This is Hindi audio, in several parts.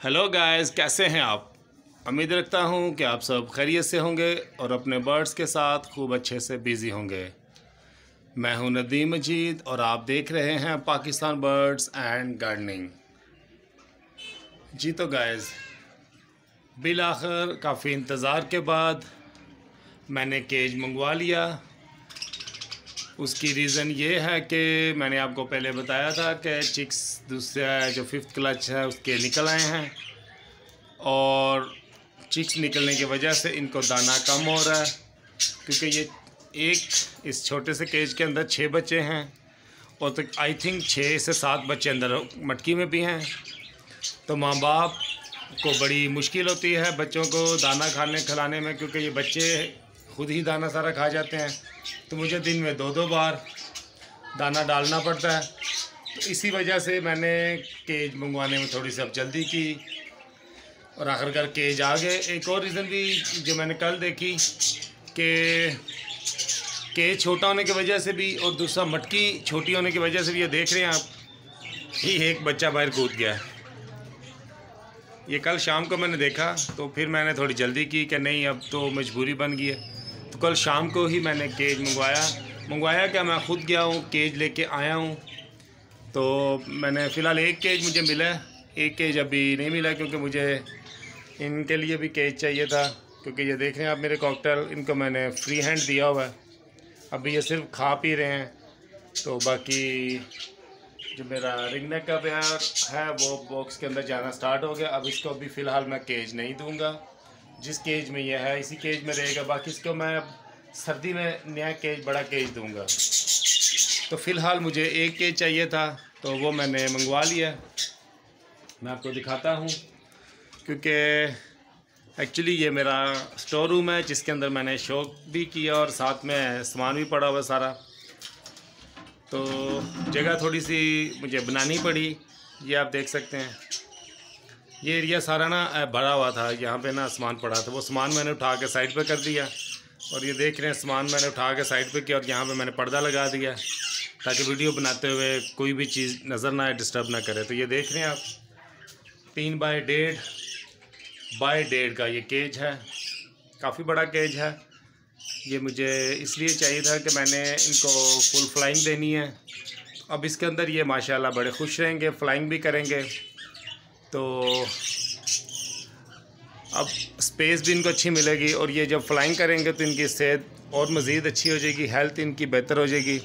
हेलो गाइस कैसे हैं आप? उम्मीद रखता हूँ कि आप सब खैरियत से होंगे और अपने बर्ड्स के साथ खूब अच्छे से बिज़ी होंगे। मैं हूँ नदीम मजीद और आप देख रहे हैं पाकिस्तान बर्ड्स एंड गार्डनिंग। जी तो गाइस बिल आखिर काफ़ी इंतज़ार के बाद मैंने केज मंगवा लिया। उसकी रीज़न ये है कि मैंने आपको पहले बताया था कि चिक्स दूसरा जो फिफ्थ क्लच है, उसके निकल आए हैं। और चिक्स निकलने की वजह से इनको दाना कम हो रहा है, क्योंकि ये एक इस छोटे से केज के अंदर छः बच्चे हैं और तो आई थिंक छः से सात बच्चे अंदर मटकी में भी हैं। तो माँ बाप को बड़ी मुश्किल होती है बच्चों को दाना खाने, खिलाने में, क्योंकि ये बच्चे खुद ही दाना सारा खा जाते हैं। तो मुझे दिन में दो दो बार दाना डालना पड़ता है। तो इसी वजह से मैंने केज मंगवाने में थोड़ी सी अब जल्दी की और आखिरकार केज आ गए। एक और रीज़न भी जो मैंने कल देखी कि केज छोटा होने की वजह से भी और दूसरा मटकी छोटी होने की वजह से भी ये देख रहे हैं आप ही एक बच्चा बाहर कूद गया ये कल शाम को मैंने देखा तो फिर मैंने थोड़ी जल्दी की कि नहीं, अब तो मजबूरी बन गई है। तो कल शाम को ही मैंने केज मंगवाया। मंगवाया क्या? मैं ख़ुद गया हूँ, केज लेके आया हूँ। तो मैंने फ़िलहाल एक केज मुझे मिला एक केज अभी नहीं मिला क्योंकि मुझे इनके लिए भी केज चाहिए था। क्योंकि ये देख रहे हैं आप मेरे कॉकटेल इनको मैंने फ्री हैंड दिया हुआ है। अभी ये सिर्फ़ खा पी रहे हैं। तो बाकी जो मेरा रिंग नेक का प्यार है, वो बॉक्स के अंदर जाना स्टार्ट हो गया। अब इसको अभी फ़िलहाल मैं केज नहीं दूँगा। जिस केज में यह है, इसी केज में रहेगा। बाकी इसको मैं अब सर्दी में नया केज बड़ा केज दूँगा। तो फ़िलहाल मुझे एक केज चाहिए था तो वो मैंने मंगवा लिया। मैं आपको दिखाता हूँ, क्योंकि एक्चुअली ये मेरा स्टोर रूम है, जिसके अंदर मैंने शौक भी किया और साथ में सामान भी पड़ा हुआ सारा। तो जगह थोड़ी सी मुझे बनानी पड़ी, ये आप देख सकते हैं। ये एरिया सारा ना भरा हुआ था। यहाँ पे ना सामान पड़ा था। वो सामान मैंने उठा के साइड पे कर दिया। और ये देख रहे हैं, सामान मैंने उठा के साइड पे किया और यहाँ पे मैंने पर्दा लगा दिया ताकि वीडियो बनाते हुए कोई भी चीज़ नज़र ना आए डिस्टर्ब ना करे। तो ये देख रहे हैं आप, तीन बाय डेढ़ बाय डेढ़ का ये केज है। काफ़ी बड़ा केज है। ये मुझे इसलिए चाहिए था कि मैंने इनको फुल फ्लाइंग देनी है। अब इसके अंदर ये माशाल्लाह बड़े खुश रहेंगे फ्लाइंग भी करेंगे। तो अब स्पेस भी इनको अच्छी मिलेगी और ये जब फ्लाइंग करेंगे तो इनकी सेहत और मज़ीद अच्छी हो जाएगी हेल्थ इनकी बेहतर हो जाएगी।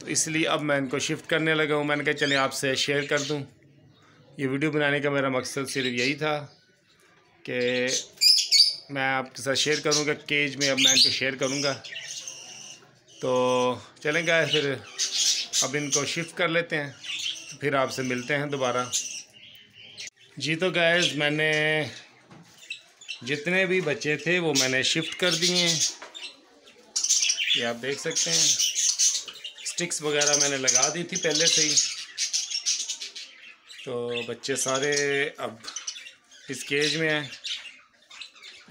तो इसलिए अब मैं इनको शिफ्ट करने लगा हूँ। मैंने कहा, चले आपसे शेयर कर दूँ। ये वीडियो बनाने का मेरा मकसद सिर्फ़ यही था कि मैं आपके साथ शेयर करूँगा केज में अब मैं इनको शेयर करूँगा। तो चलेंगे फिर अब इनको शिफ्ट कर लेते हैं। फिर आपसे मिलते हैं दोबारा। जी तो गैज़ मैंने जितने भी बच्चे थे, वो मैंने शिफ्ट कर दिए हैं। ये आप देख सकते हैं। स्टिक्स वगैरह मैंने लगा दी थी पहले से ही। तो बच्चे सारे अब इस केज में हैं।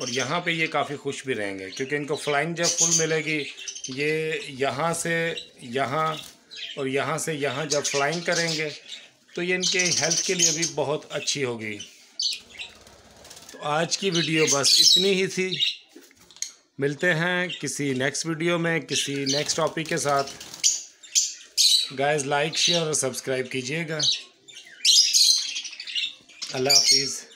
और यहाँ पे ये काफ़ी खुश भी रहेंगे, क्योंकि इनको फ्लाइंग जब फुल मिलेगी, ये यहाँ से यहाँ और यहाँ से यहाँ जब फ्लाइंग करेंगे तो ये इनके हेल्थ के लिए भी बहुत अच्छी होगी। तो आज की वीडियो बस इतनी ही थी। मिलते हैं किसी नेक्स्ट वीडियो में, किसी नेक्स्ट टॉपिक के साथ। गाइस लाइक शेयर और सब्सक्राइब कीजिएगा। अल्लाह हाफिज़।